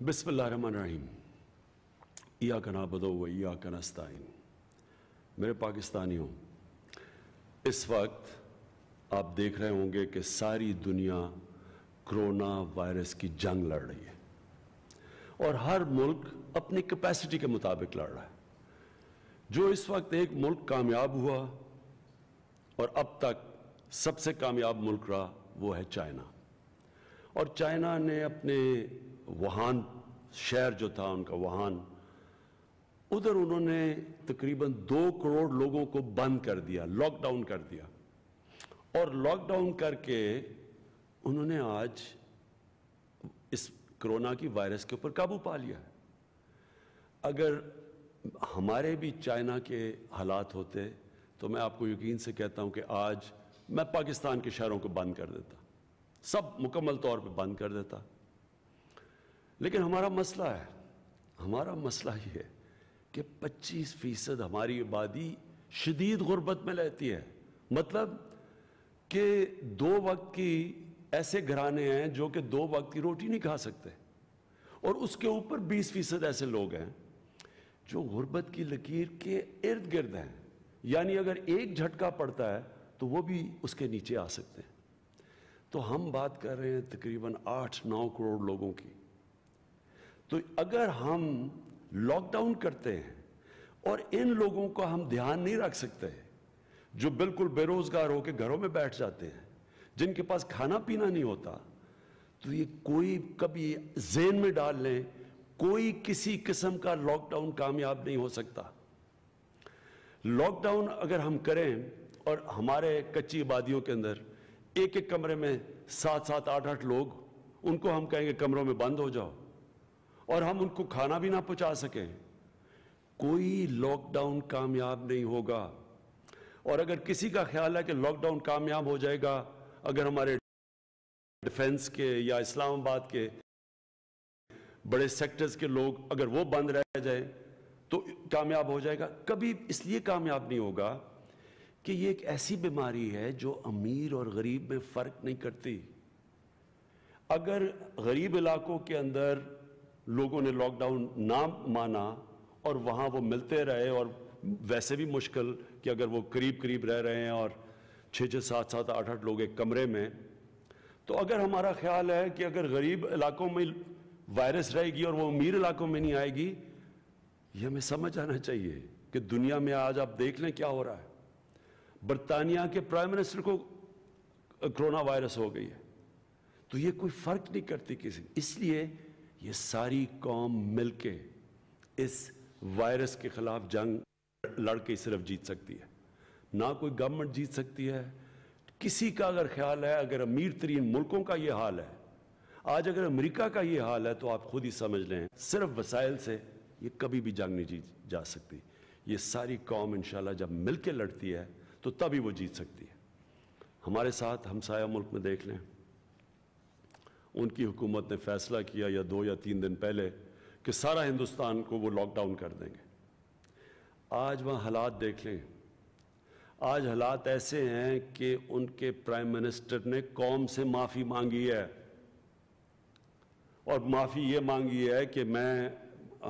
بسم اللہ الرحمن الرحیم۔ یا کنا بدو و یا کنستائن میرے پاکستانیوں، اس وقت آپ دیکھ رہے ہوں گے کہ ساری دنیا کرونا وائرس کی جنگ لڑ رہی ہے۔ اور ہر ملک اپنی کیپیسٹی کے مطابق لڑ رہا ہے۔ جو اس وقت ایک ملک کامیاب ہوا اور اب تک سب سے کامیاب ملک رہا وہ ہے چائنا۔ اور چائنا نے اپنے وہان، شہر جو تھا ان کا وہان، ادھر انہوں نے تقریباً دو کروڑ لوگوں کو بند کر دیا لاک ڈاؤن کر دیا۔ اور لاک ڈاؤن کر کے انہوں نے آج اس کرونا کی وائرس کے اوپر قابو پا لیا ہے۔ اگر ہمارے بھی چائنا کے حالات ہوتے تو میں آپ کو یقین سے کہتا ہوں کہ آج میں پاکستان کے شہروں کو بند کر دیتا۔ سب مکمل طور پہ بند کر دیتا۔ لیکن ہمارا مسئلہ ہے، ہمارا مسئلہ یہ ہے کہ پچیس فیصد ہماری آبادی شدید غربت میں لیتی ہے۔ مطلب کہ دو وقت کی ایسے گھرانے ہیں جو کہ دو وقت کی روٹی نہیں کھا سکتے۔ اور اس کے اوپر بیس فیصد ایسے لوگ ہیں جو غربت کی لکیر کے ارد گرد ہیں۔ یعنی اگر ایک جھٹکا پڑتا ہے تو وہ بھی اس کے نیچے آ سکتے ہیں۔ تو ہم بات کر رہے ہیں تقریباً آٹھ نو کروڑ لوگوں کی۔ تو اگر ہم لاک ڈاؤن کرتے ہیں اور ان لوگوں کو ہم دھیان نہیں رکھ سکتے جو بالکل بے روزگار ہو کے گھروں میں بیٹھ جاتے ہیں، جن کے پاس کھانا پینا نہیں ہوتا، تو یہ کوئی کبھی ذہن میں ڈال لیں، کوئی کسی قسم کا لاک ڈاؤن کامیاب نہیں ہو سکتا۔ لاک ڈاؤن اگر ہم کریں اور ہمارے کچی آبادیوں کے اندر ایک ایک کمرے میں سات سات آٹھ آٹھ لوگ، ان کو ہم کہیں گے کمروں میں بند ہو جاؤ۔ اور ہم ان کو کھانا بھی نہ پہنچا سکیں۔ کوئی لاک ڈاؤن کامیاب نہیں ہوگا۔ اور اگر کسی کا خیال ہے کہ لاک ڈاؤن کامیاب ہو جائے گا، اگر ہمارے ڈیفنس کے یا اسلام آباد کے بڑے سیکٹرز کے لوگ اگر وہ بند رہ جائیں تو کامیاب ہو جائے گا۔ کبھی اس لیے کامیاب نہیں ہوگا کہ یہ ایک ایسی بیماری ہے جو امیر اور غریب میں فرق نہیں کرتی۔ اگر غریب علاقوں کے اندر لوگوں نے لاک ڈاؤن نہ مانا اور وہاں وہ ملتے رہے اور ویسے بھی مشکل کہ اگر وہ قریب قریب رہ رہے ہیں اور چھ چھ سات سات آٹھ آٹھ لوگ ایک کمرے میں، تو اگر ہمارا خیال ہے کہ اگر غریب علاقوں میں وائرس رہے گی اور وہ امیر علاقوں میں نہیں آئے گی، یہ ہمیں سمجھ آنا چاہیے کہ دنیا میں آج آپ دیکھ لیں کیا ہو رہا ہے۔ برطانیہ کے پرائم منسٹر کو کرونا وائرس ہو گئی ہے۔ تو یہ کوئی فرق نہیں کرتی کسی۔ اس لیے یہ ساری قوم مل کے اس وائرس کے خلاف جنگ لڑ کے صرف جیت سکتی ہے۔ نہ کوئی گورنمنٹ جیت سکتی ہے۔ کسی کا اگر خیال ہے، اگر امیر ترین ملکوں کا یہ حال ہے، آج اگر امریکہ کا یہ حال ہے، تو آپ خود ہی سمجھ لیں، صرف وسائل سے یہ کبھی بھی جنگ نہیں جیت جا سکتی۔ یہ ساری قوم انشاءاللہ جب مل کے لڑتی ہے، تو تبھی وہ جیت سکتی ہے۔ ہمارے ساتھ ہمسایہ ملک میں دیکھ لیں۔ ان کی حکومت نے فیصلہ کیا یا دو یا تین دن پہلے کہ سارا ہندوستان کو وہ لاک ڈاؤن کر دیں گے۔ آج وہاں حالات دیکھ لیں۔ آج حالات ایسے ہیں کہ ان کے پرائم منسٹر نے قوم سے معافی مانگی ہے۔ اور معافی یہ مانگی ہے کہ میں،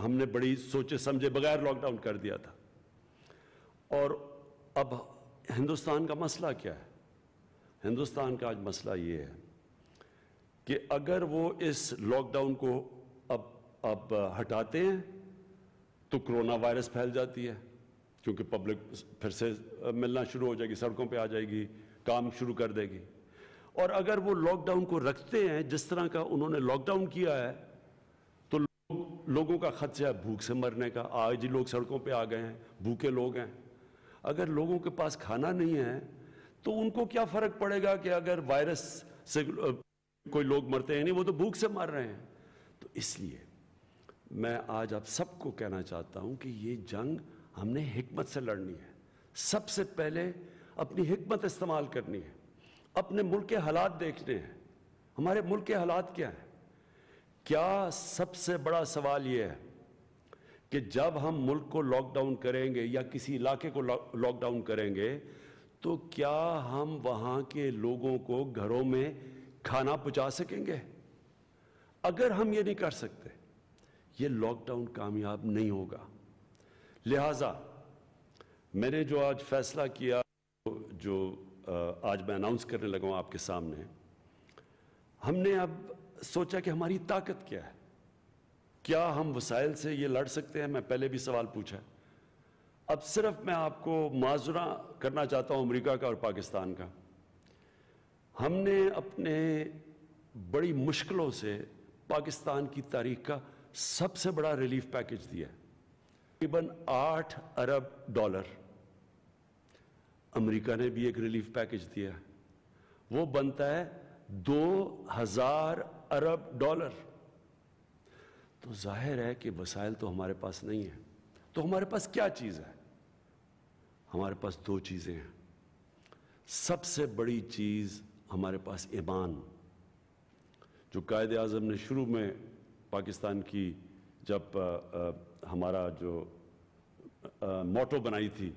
ہم نے بڑی سوچے سمجھے بغیر لاک ڈاؤن کر دیا تھا۔ اور اب ہندوستان کا مسئلہ کیا ہے؟ ہندوستان کا آج مسئلہ یہ ہے۔ کہ اگر وہ اس لاک ڈاؤن کو اب اب ہٹاتے ہیں تو کرونا وائرس پھیل جاتی ہے۔ کیونکہ پبلک پھر سے ملنا شروع ہو جائے گی، سڑکوں پہ آ جائے گی، کام شروع کر دے گی۔ اور اگر وہ لاک ڈاؤن کو رکھتے ہیں، جس طرح کا انہوں نے لاک ڈاؤن کیا ہے، تو لوگوں کا خدشہ ہے بھوک سے مرنے کا۔ آج ہی لوگ سڑکوں پہ آ گئے ہیں، بھوکے لوگ ہیں۔ اگر لوگوں کے پاس کھانا نہیں ہے، تو ان کو کیا فرق پڑے گا کہ اگر وائرس سے کوئی لوگ مرتے ہیں نہیں، وہ تو بھوک سے مر رہے ہیں۔ تو اس لیے میں آج آپ سب کو کہنا چاہتا ہوں کہ یہ جنگ ہم نے حکمت سے لڑنی ہے۔ سب سے پہلے اپنی حکمت استعمال کرنی ہے۔ اپنے ملک کے حالات دیکھنے ہیں۔ ہمارے ملک کے حالات کیا ہیں؟ کیا سب سے بڑا سوال یہ ہے کہ جب ہم ملک کو لاک ڈاؤن کریں گے یا کسی علاقے کو لاک ڈاؤن کریں گے، تو کیا ہم وہاں کے لوگوں کو گھروں میں کھانا پہنچا سکیں گے؟ اگر ہم یہ نہیں کر سکتے، یہ لاک ڈاؤن کامیاب نہیں ہوگا۔ لہٰذا، میں نے جو آج فیصلہ کیا، جو آج میں اناؤنس کرنے لگا ہوں آپ کے سامنے، ہم نے اب سوچا کہ ہماری طاقت کیا ہے؟ کیا ہم وسائل سے یہ لڑ سکتے ہیں؟ میں پہلے بھی سوال پوچھا اب صرف میں آپ کو معذرہ کرنا چاہتا ہوں امریکہ کا اور پاکستان کا۔ ہم نے اپنے بڑی مشکلوں سے پاکستان کی تاریخ کا سب سے بڑا ریلیف پیکج دیا ہے۔ تقریباً آٹھ ارب ڈالر۔ امریکہ نے بھی ایک ریلیف پیکج دیا ہے۔ وہ بنتا ہے دو ہزار ارب ڈالر۔ تو ظاہر ہے کہ وسائل تو ہمارے پاس نہیں ہے تو ہمارے پاس کیا چیز ہے؟ ہمارے پاس دو چیزیں ہیں۔ سب سے بڑی چیز ہمارے پاس ایمان جو قائد اعظم نے شروع میں پاکستان کی جب ہمارا جو موٹو بنائی تھی،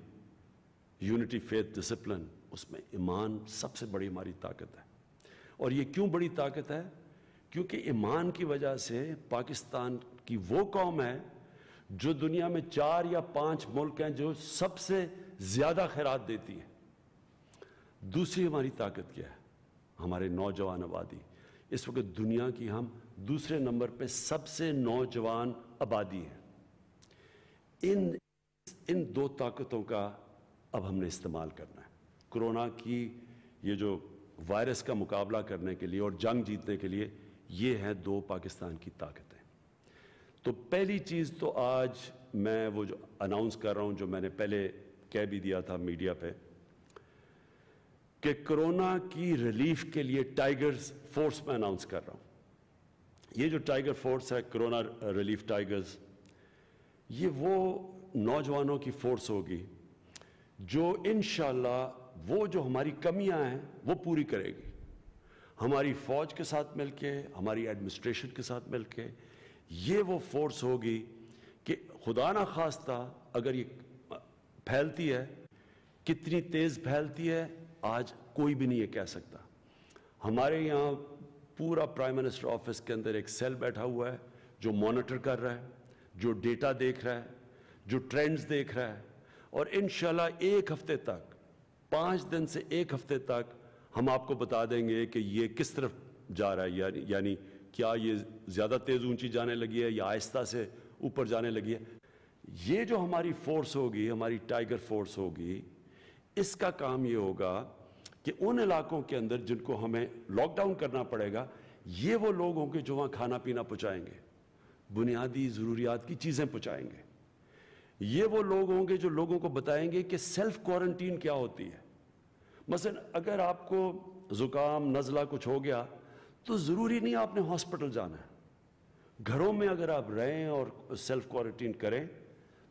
یونٹی فیتھ ڈسپلن، اس میں ایمان سب سے بڑی ہماری طاقت ہے۔ اور یہ کیوں بڑی طاقت ہے؟ کیونکہ ایمان کی وجہ سے پاکستان کی وہ قوم ہے جو دنیا میں چار یا پانچ ملک ہیں جو سب سے زیادہ خیرات دیتی ہے دوسری ہماری طاقت کیا ہے؟ ہمارے نوجوان آبادی۔ اس وقت دنیا کی ہم دوسرے نمبر پہ سب سے نوجوان آبادی ہیں۔ ان ان دو طاقتوں کا اب ہم نے استعمال کرنا ہے۔ کرونا کی یہ جو وائرس کا مقابلہ کرنے کے لیے اور جنگ جیتنے کے لیے یہ ہیں دو پاکستان کی طاقتیں۔ تو پہلی چیز تو آج میں وہ جو اناؤنس کر رہا ہوں جو میں نے پہلے کہہ بھی دیا تھا میڈیا پہ۔ کہ کرونا کی ریلیف کے لیے ٹائیگرز فورس میں اناؤنس کر رہا ہوں۔ یہ جو ٹائیگر فورس ہے، کرونا ریلیف ٹائیگرز، یہ وہ نوجوانوں کی فورس ہوگی جو انشاءاللہ وہ جو ہماری کمیاں ہیں، وہ پوری کرے گی۔ ہماری فوج کے ساتھ مل کے، ہماری ایڈمنسٹریشن کے ساتھ مل کے یہ وہ فورس ہوگی کہ خدا نہ خواستہ اگر یہ پھیلتی ہے، کتنی تیز پھیلتی ہے آج کوئی بھی نہیں یہ کہہ سکتا۔ ہمارے یہاں پورا پرائم منسٹر آفس کے اندر ایک سیل بیٹھا ہوا ہے جو مانیٹر کر رہا ہے، جو ڈیٹا دیکھ رہا ہے، جو ٹرینڈز دیکھ رہا ہے۔ اور انشاءاللہ ایک ہفتے تک، پانچ دن سے ایک ہفتے تک ہم آپ کو بتا دیں گے کہ یہ کس طرف جا رہا ہے۔ یعنی یعنی کیا یہ زیادہ تیز اونچی جانے لگی ہے یا آہستہ سے اوپر جانے لگی ہے۔ یہ جو ہماری فورس ہوگی، ہماری ٹائیگر فورس ہوگی اس کا کام یہ ہوگا کہ ان علاقوں کے اندر جن کو ہمیں لاک ڈاؤن کرنا پڑے گا، یہ وہ لوگ ہوں گے جو وہاں کھانا پینا پہنچائیں گے، بنیادی ضروریات کی چیزیں پہنچائیں گے۔ یہ وہ لوگ ہوں گے جو لوگوں کو بتائیں گے کہ سیلف کوارنٹین کیا ہوتی ہے۔ مثلا اگر آپ کو زکام، نزلہ کچھ ہو گیا، تو ضروری نہیں آپ نے ہاسپٹل جانا ہے۔ گھروں میں اگر آپ رہیں اور سیلف کوارنٹین کریں،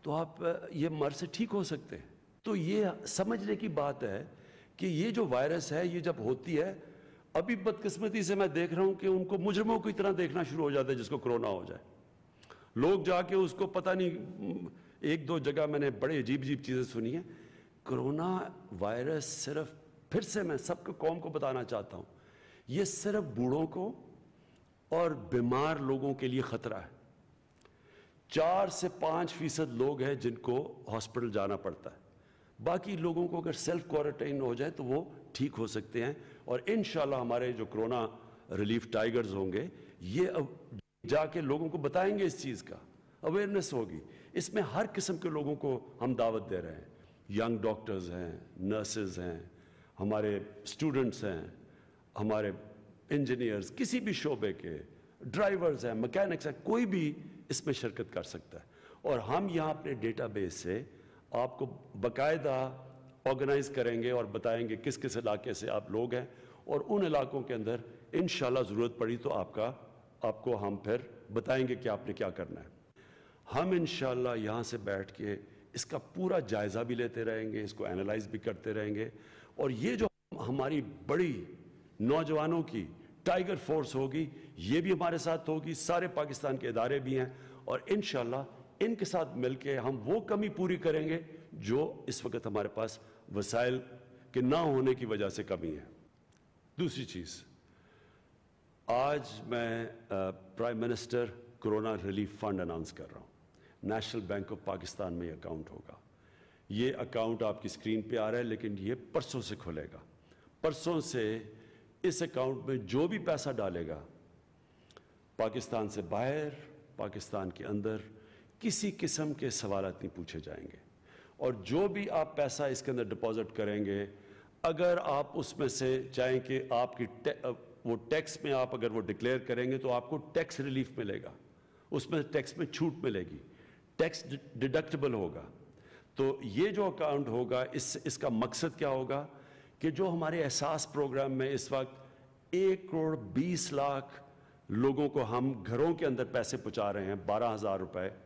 تو آپ یہ مر سے ٹھیک ہو سکتے ہیں۔ تو یہ سمجھنے کی بات ہے کہ یہ جو وائرس ہے، یہ جب ہوتی ہے، ابھی بدقسمتی سے میں دیکھ رہا ہوں کہ ان کو مجرموں کی طرح دیکھنا شروع ہو جاتا ہے جس کو کرونا ہو جائے۔ لوگ جا کے اس کو پتہ نہیں، ایک دو جگہ میں نے بڑے عجیب عجیب چیزیں سنی ہیں۔ کرونا وائرس صرف پھر سے میں سب کو قوم کو بتانا چاہتا ہوں۔ یہ صرف بوڑھوں کو اور بیمار لوگوں کے لیے خطرہ ہے۔ چار سے پانچ فیصد لوگ ہیں جن کو ہاسپٹل جانا پڑتا ہے۔ باقی لوگوں کو اگر سیلف کوارنٹائن ہو جائے تو وہ ٹھیک ہو سکتے ہیں اور انشاءاللہ ہمارے جو کرونا ریلیف ٹائیگرز ہوں گے، یہ جا کے لوگوں کو بتائیں گے اس چیز کا۔ اویئرنیس ہوگی۔ اس میں ہر قسم کے لوگوں کو ہم دعوت دے رہے ہیں۔ ینگ ڈاکٹرز ہیں نرسز ہیں، ہمارے اسٹوڈنٹس ہیں، ہمارے انجینئرز کسی بھی شعبے کے ڈرائیورز ہیں مکینکس ہیں، کوئی بھی اس میں شرکت کر سکتا ہے۔ اور ہم یہاں اپنے ڈیٹا بیس سے آپ کو باقاعدہ آرگنائز کریں گے اور بتائیں گے کس کس علاقے سے آپ لوگ ہیں اور ان علاقوں کے اندر انشاءاللہ ضرورت پڑی تو آپ کا، آپ کو ہم پھر بتائیں گے کہ آپ نے کیا کرنا ہے۔ ہم انشاءاللہ یہاں سے بیٹھ کے اس کا پورا جائزہ بھی لیتے رہیں گے، اس کو اینالائز بھی کرتے رہیں گے۔ اور یہ جو ہماری بڑی نوجوانوں کی ٹائیگر فورس ہوگی، یہ بھی ہمارے ساتھ ہوگی، سارے پاکستان کے ادارے بھی ہیں۔ اور انشاءاللہ ان کے ساتھ مل کے ہم وہ کمی پوری کریں گے جو اس وقت ہمارے پاس وسائل کے نہ ہونے کی وجہ سے کمی ہے۔ دوسری چیز، آج میں prime minister corona relief fund announce کر رہا ہوں۔ نیشنل بینک آف پاکستان میں یہ اکاؤنٹ ہوگا۔ یہ اکاؤنٹ آپ کی اسکرین پہ آ رہا ہے، لیکن یہ پرسوں سے کھلے گا۔ پرسوں سے اس اکاؤنٹ میں جو بھی پیسہ ڈالے گا، پاکستان سے باہر، پاکستان کے اندر کسی قسم کے سوالات نہیں پوچھے جائیں گے۔ اور جو بھی آپ پیسہ اس کے اندر ڈپازٹ کریں گے، اگر آپ اس میں سے چاہیں کہ آپ کی وہ ٹیکس میں آپ اگر وہ ڈکلیئر کریں گے تو آپ کو ٹیکس ریلیف ملے گا۔ اس میں ٹیکس میں چھوٹ ملے گی۔ ٹیکس ڈیڈکٹیبل ہوگا۔ تو یہ جو اکاؤنٹ ہوگا، اس اس کا مقصد کیا ہوگا؟ کہ جو ہمارے احساس پروگرام میں اس وقت ایک کروڑ بیس لاکھ لوگوں کو ہم گھروں کے اندر پیسے پہنچا رہے ہیں، بارہ ہزار روپے۔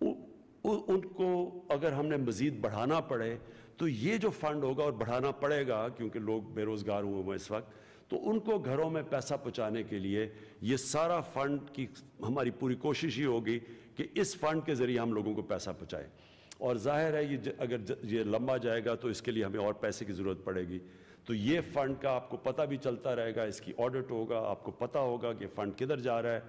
ان کو اگر ہم نے مزید بڑھانا پڑے، تو یہ جو فنڈ ہوگا اور بڑھانا پڑے گا، کیونکہ لوگ بے روزگار ہوئے ہوئے اس وقت، تو ان کو گھروں میں پیسہ پہنچانے کے لیے یہ سارا فنڈ کی ہماری پوری کوشش ہی ہوگی کہ اس فنڈ کے ذریعے ہم لوگوں کو پیسہ پہنچائیں۔ اور ظاہر ہے، یہ اگر یہ لمبا جائے گا، تو اس کے لیے ہمیں اور پیسے کی ضرورت پڑے گی۔ تو یہ فنڈ کا آپ کو پتہ بھی چلتا رہے گا، اس کی آڈٹ ہوگا، آپ کو پتہ ہوگا کہ فنڈ کدھر جا رہا ہے۔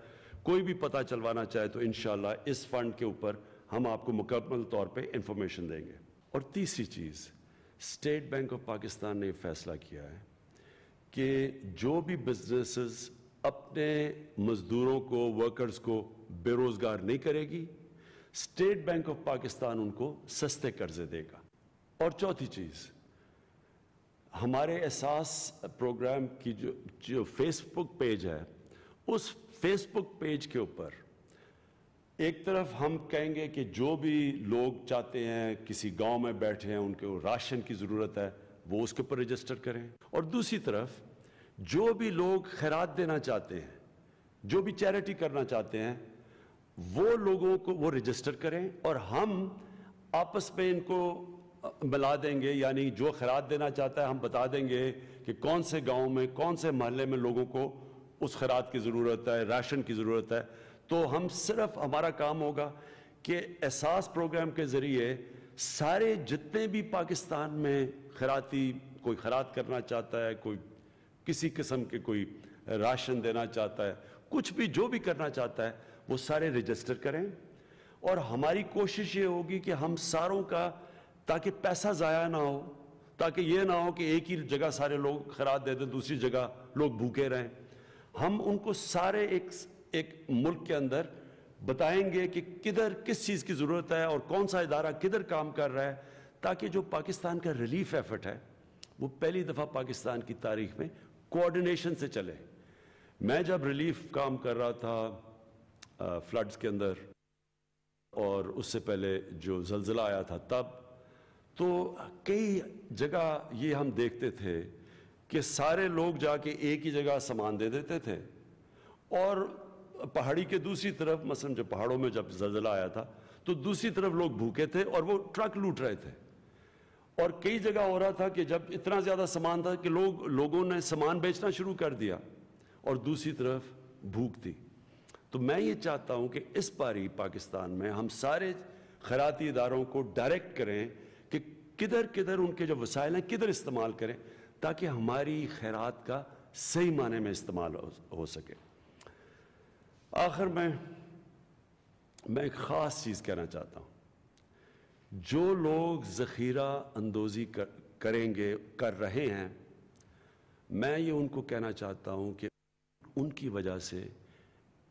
کوئی بھی پتہ چلوانا چاہے تو انشاءاللہ اس فنڈ کے اوپر ہم آپ کو مکمل طور پہ انفارمیشن دیں گے۔ اور تیسری چیز اسٹیٹ بینک آف پاکستان نے یہ فیصلہ کیا ہے کہ جو بھی بزنسز اپنے مزدوروں کو ورکرز کو بے روزگار نہیں کرے گی اسٹیٹ بینک آف پاکستان ان کو سستے قرضے دے گا۔ اور چوتھی چیز، ہمارے احساس پروگرام کی جو جو فیس بک پیج ہے اس فیس بک پیج کے اوپر ایک طرف ہم کہیں گے کہ جو بھی لوگ چاہتے ہیں، کسی گاؤں میں بیٹھے ہیں، ان کو راشن کی ضرورت ہے، وہ اس کے اوپر رجسٹر کریں۔ اور دوسری طرف جو بھی لوگ خیرات دینا چاہتے ہیں، جو بھی چیریٹی کرنا چاہتے ہیں، وہ لوگوں کو وہ رجسٹر کریں اور ہم آپس میں ان کو ملا دیں گے یعنی جو خیرات دینا چاہتا ہے، ہم بتا دیں گے کہ کون سے گاؤں میں، کون سے محلے میں لوگوں کو اس خیرات کی ضرورت ہے، راشن کی ضرورت ہے۔ تو ہم صرف ہمارا کام ہوگا کہ احساس پروگرام کے ذریعے سارے جتنے بھی پاکستان میں خیراتی، کوئی خیرات کرنا چاہتا ہے، کوئی کسی قسم کے کوئی راشن دینا چاہتا ہے، کچھ بھی جو بھی کرنا چاہتا ہے، وہ سارے رجسٹر کریں۔ اور ہماری کوشش یہ ہوگی کہ ہم ساروں کا، تاکہ پیسہ ضائع نہ ہو، تاکہ یہ نہ ہو کہ ایک ہی جگہ سارے لوگ خیرات دے دیں، دوسری جگہ لوگ بھوکے رہیں۔ ہم ان کو سارے ایک ایک ملک کے اندر بتائیں گے کہ کدھر کس چیز کی ضرورت ہے اور کون سا ادارہ کدھر کام کر رہا ہے، تاکہ جو پاکستان کا ریلیف ایفٹ ہے، وہ پہلی دفعہ پاکستان کی تاریخ میں کوارڈینیشن سے چلے۔ میں جب ریلیف کام کر رہا تھا فلڈز کے اندر، اور اس سے پہلے جو زلزلہ آیا تھا تب، تو کئی جگہ یہ ہم دیکھتے تھے کہ سارے لوگ جا کے ایک ہی جگہ سامان دے دیتے تھے۔ اور پہاڑی کے دوسری طرف، مثلا جو پہاڑوں میں جب زلزلہ آیا تھا، تو دوسری طرف لوگ بھوکے تھے اور وہ ٹرک لوٹ رہے تھے۔ اور کئی جگہ ہو رہا تھا کہ جب اتنا زیادہ سامان تھا کہ لوگ، لوگوں نے سامان بیچنا شروع کر دیا اور دوسری طرف بھوک تھی۔ تو میں یہ چاہتا ہوں کہ اس باری پاکستان میں ہم سارے خیراتی اداروں کو ڈائریکٹ کریں کہ کدھر کدھر ان کے جو وسائل ہیں، کدھر استعمال کریں۔ تاکہ ہماری خیرات کا صحیح معنی میں استعمال ہو سکے۔ آخر میں میں ایک خاص چیز کہنا چاہتا ہوں۔ جو لوگ ذخیرہ اندوزی کریں گے، کر رہے ہیں، میں یہ ان کو کہنا چاہتا ہوں کہ ان کی وجہ سے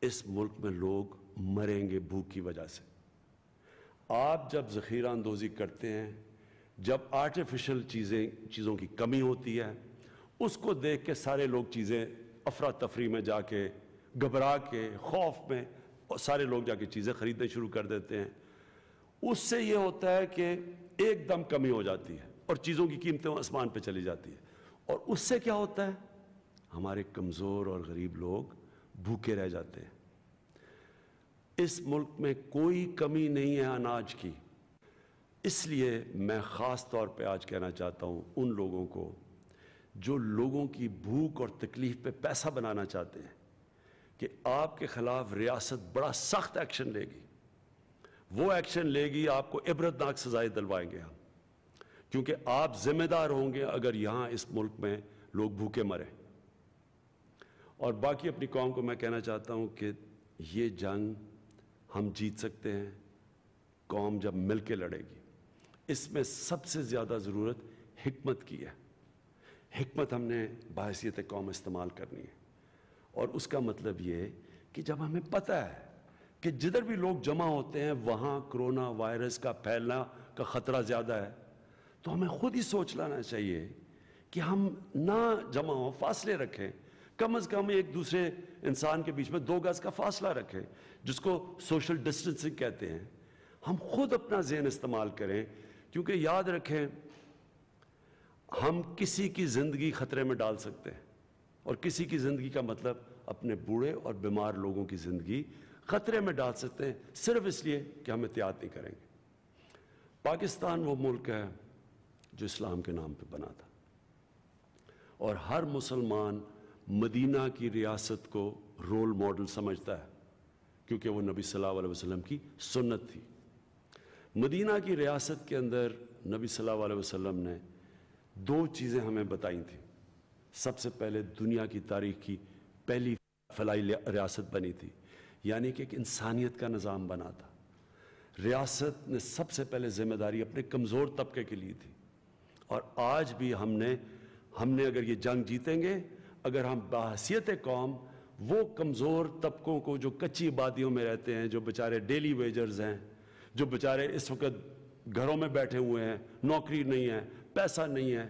اس ملک میں لوگ مریں گے، بھوک کی وجہ سے۔ آپ جب ذخیرہ اندوزی کرتے ہیں جب آرٹیفیشل چیزیں، چیزوں کی کمی ہوتی ہے، اس کو دیکھ کے سارے لوگ چیزیں افراتفری میں جا کے، گھبرا کے، خوف میں سارے لوگ جا کے چیزیں خریدنے شروع کر دیتے ہیں۔ اس سے یہ ہوتا ہے کہ ایک دم کمی ہو جاتی ہے اور چیزوں کی قیمتیں آسمان پہ چلی جاتی ہے اور اس سے کیا ہوتا ہے؟ ہمارے کمزور اور غریب لوگ بھوکے رہ جاتے ہیں۔ اس ملک میں کوئی کمی نہیں ہے اناج کی۔ اس لیے میں خاص طور پہ آج کہنا چاہتا ہوں ان لوگوں کو جو لوگوں کی بھوک اور تکلیف پہ پیسہ بنانا چاہتے ہیں کہ آپ کے خلاف ریاست بڑا سخت ایکشن لے گی۔ وہ ایکشن لے گی آپ کو عبرتناک سزائے دلوائیں گے ہم۔ کیونکہ آپ ذمہ دار ہوں گے اگر یہاں اس ملک میں لوگ بھوکے مریں۔ اور باقی اپنی قوم کو میں کہنا چاہتا ہوں کہ یہ جنگ ہم جیت سکتے ہیں۔ قوم جب مل کے لڑے گی۔ اس میں سب سے زیادہ ضرورت حکمت کی ہے۔ حکمت ہم نے بحثیت قوم استعمال کرنی ہے۔ اور اس کا مطلب یہ کہ جب ہمیں پتہ ہے کہ جدھر بھی لوگ جمع ہوتے ہیں، وہاں کرونا وائرس کا پھیلنا کا خطرہ زیادہ ہے، تو ہمیں خود ہی سوچ لانا چاہیے کہ ہم نہ جمع ہوں، فاصلے رکھیں۔ کم از کم ایک دوسرے انسان کے بیچ میں دو گز کا فاصلہ رکھیں، جس کو سوشل ڈسٹنسنگ کہتے ہیں۔ ہم خود اپنا ذہن استعمال کریں کیونکہ یاد رکھیں، ہم کسی کی زندگی خطرے میں ڈال سکتے ہیں۔ اور کسی کی زندگی کا مطلب اپنے بوڑھے اور بیمار لوگوں کی زندگی خطرے میں ڈال سکتے ہیں، صرف اس لیے کہ ہم احتیاط نہیں کریں گے۔ پاکستان وہ ملک ہے جو اسلام کے نام پہ بنا تھا۔ اور ہر مسلمان مدینہ کی ریاست کو رول ماڈل سمجھتا ہے، کیونکہ وہ نبی صلی اللہ علیہ وسلم کی سنت تھی۔ مدینہ کی ریاست کے اندر نبی صلی اللہ علیہ وسلم نے دو چیزیں ہمیں بتائی تھیں۔ سب سے پہلے دنیا کی تاریخ کی پہلی فلائی ریاست بنی تھی۔ یعنی کہ ایک انسانیت کا نظام بنا تھا۔ ریاست نے سب سے پہلے ذمہ داری اپنے کمزور طبقے کے لیے تھی۔ اور آج بھی ہم نے ہم نے اگر یہ جنگ جیتیں گے، اگر ہم بحثیت قوم وہ کمزور طبقوں کو جو کچی آبادیوں میں رہتے ہیں، جو بچارے ڈیلی ویجرز ہیں جو بچارے اس وقت گھروں میں بیٹھے ہوئے ہیں، نوکری نہیں ہے، پیسہ نہیں ہے۔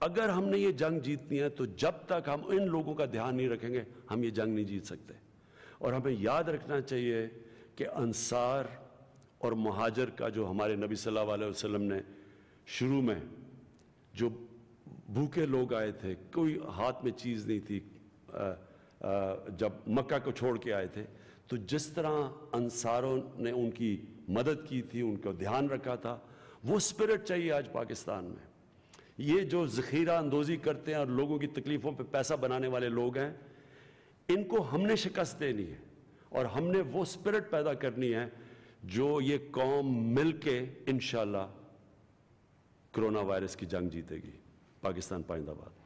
اگر ہم نے یہ جنگ جیتنی ہے تو جب تک ہم ان لوگوں کا دھیان نہیں رکھیں گے، ہم یہ جنگ نہیں جیت سکتے۔ اور ہمیں یاد رکھنا چاہیے کہ انصار اور مہاجر کا جو ہمارے نبی صلی اللہ علیہ وسلم نے شروع میں جو بھوکے لوگ آئے تھے، کوئی ہاتھ میں چیز نہیں تھی جب مکہ کو چھوڑ کے آئے تھے، تو جس طرح انصاروں نے ان کی مدد کی تھی، ان کو دھیان رکھا تھا۔ وہ سپرٹ چاہیے آج پاکستان میں۔ یہ جو ذخیرہ اندوزی کرتے ہیں اور لوگوں کی تکلیفوں پہ پیسہ بنانے والے لوگ ہیں، ان کو ہم نے شکست دینی ہے۔ اور ہم نے وہ سپرٹ پیدا کرنی ہے جو یہ قوم مل کے انشاءاللہ کرونا وائرس کی جنگ جیتے گی۔ پاکستان پائندہ باد۔